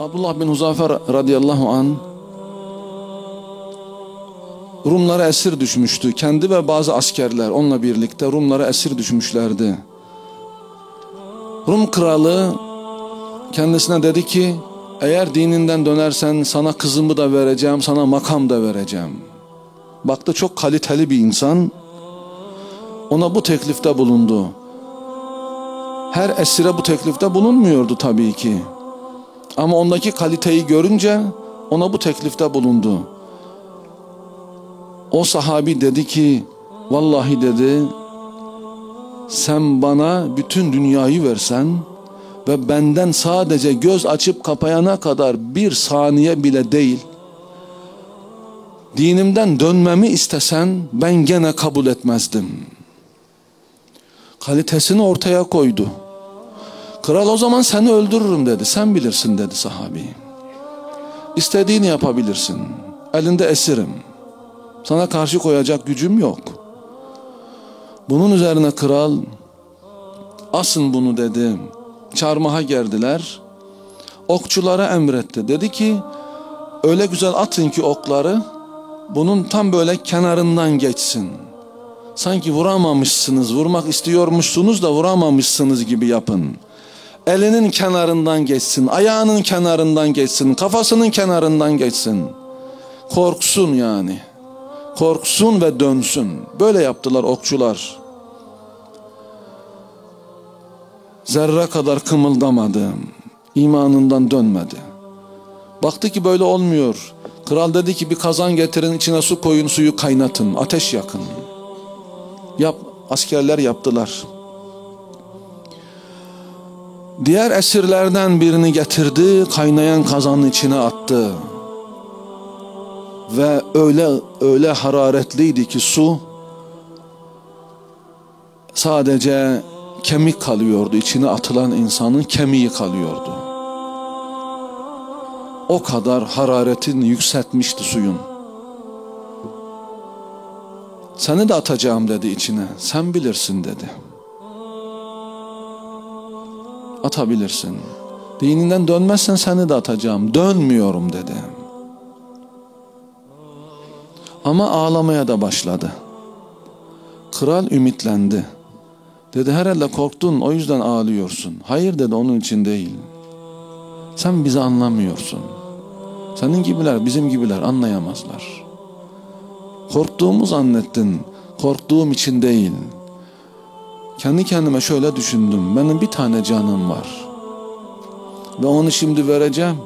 Abdullah bin Huzafer radıyallahu an Rumlara esir düşmüştü. Kendi ve bazı askerler onunla birlikte Rumlara esir düşmüşlerdi. Rum kralı kendisine dedi ki eğer dininden dönersen sana kızımı da vereceğim, sana makam da vereceğim. Baktı çok kaliteli bir insan. Ona bu teklifte bulundu. Her esire bu teklifte bulunmuyordu tabii ki. Ama ondaki kaliteyi görünce ona bu teklifte bulundu. O sahabi dedi ki vallahi dedi sen bana bütün dünyayı versen ve benden sadece göz açıp kapayana kadar bir saniye bile değil dinimden dönmemi istesen ben gene kabul etmezdim. Kalitesini ortaya koydu. Kral o zaman seni öldürürüm dedi. Sen bilirsin dedi sahabi. İstediğini yapabilirsin. Elinde esirim. Sana karşı koyacak gücüm yok. Bunun üzerine kral asın bunu dedi. Çarmıha geldiler. Okçulara emretti. Dedi ki öyle güzel atın ki okları bunun tam böyle kenarından geçsin. Sanki vuramamışsınız, vurmak istiyormuşsunuz da vuramamışsınız gibi yapın. Elinin kenarından geçsin, ayağının kenarından geçsin, kafasının kenarından geçsin. Korksun yani. Korksun ve dönsün. Böyle yaptılar okçular. Zerre kadar kımıldamadı. İmanından dönmedi. Baktı ki böyle olmuyor. Kral dedi ki bir kazan getirin içine su koyun suyu kaynatın ateş yakın. Yap, askerler yaptılar. Diğer esirlerden birini getirdi kaynayan kazanın içine attı. Ve öyle öyle hararetliydi ki su sadece kemik kalıyordu. içine atılan insanın kemiği kalıyordu. O kadar hararetini yükseltmişti suyun. Seni de atacağım dedi içine. Sen bilirsin dedi. Atabilirsin. Dininden dönmezsen seni de atacağım. Dönmüyorum dedi. Ama ağlamaya da başladı. Kral ümitlendi. Dedi herhalde korktun o yüzden ağlıyorsun. Hayır dedi onun için değil. Sen bizi anlamıyorsun. Senin gibiler bizim gibiler anlayamazlar. Korktuğumu zannettin. Korktuğum için değil. Kendi kendime şöyle düşündüm. Benim bir tane canım var. Ve onu şimdi vereceğim.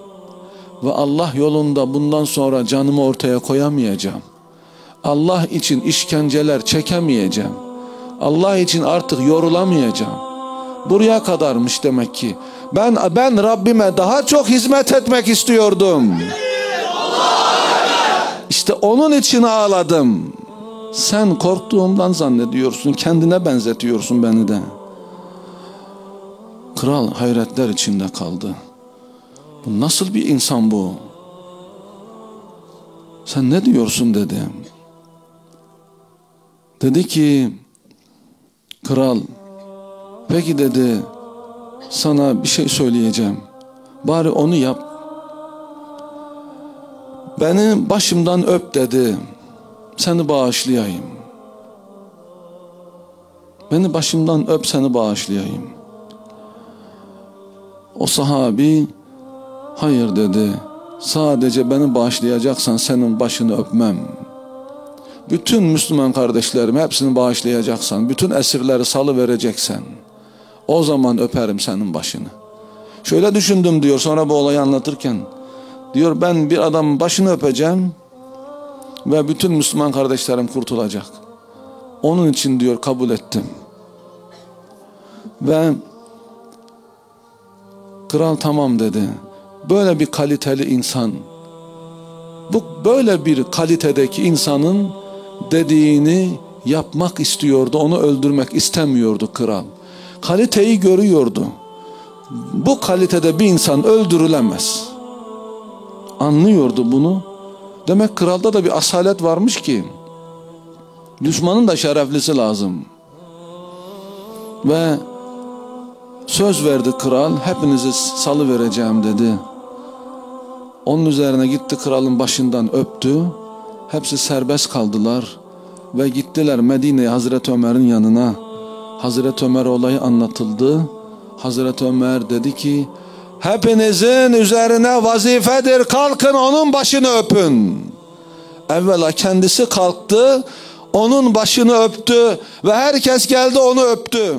Ve Allah yolunda bundan sonra canımı ortaya koyamayacağım. Allah için işkenceler çekemeyeceğim. Allah için artık yorulamayacağım. Buraya kadarmış demek ki. Ben ben Rabbime daha çok hizmet etmek istiyordum. İşte onun için ağladım. Sen korktuğumdan zannediyorsun, kendine benzetiyorsun beni de. Kral hayretler içinde kaldı. Bu nasıl bir insan bu? Sen ne diyorsun dedi. Dedi ki kral peki dedi sana bir şey söyleyeceğim. Bari onu yap. Beni başımdan öp dedi. Seni bağışlayayım. Beni başımdan öp seni bağışlayayım. O sahabi hayır dedi. Sadece beni bağışlayacaksan senin başını öpmem. Bütün Müslüman kardeşlerimi hepsini bağışlayacaksan, bütün esirleri salı vereceksen, o zaman öperim senin başını. Şöyle düşündüm diyor sonra bu olayı anlatırken. Diyor ben bir adamın başını öpeceğim ve bütün Müslüman kardeşlerim kurtulacak. Onun için diyor kabul ettim. Ve kral tamam dedi. Böyle bir kaliteli insan bu böyle bir kalitedeki insanın dediğini yapmak istiyordu. Onu öldürmek istemiyordu kral. Kaliteyi görüyordu. Bu kalitede bir insan öldürülemez. Anlıyordu bunu. Demek kralda da bir asalet varmış ki düşmanın da şereflisi lazım. Ve söz verdi kral hepinizi salı vereceğim dedi. Onun üzerine gitti kralın başından öptü. Hepsi serbest kaldılar ve gittiler Medine'ye Hazreti Ömer'in yanına. Hazreti Ömer olayı anlatıldı. Hazreti Ömer dedi ki hepinizin üzerine vazifedir kalkın onun başını öpün. Evvela kendisi kalktı onun başını öptü ve herkes geldi onu öptü.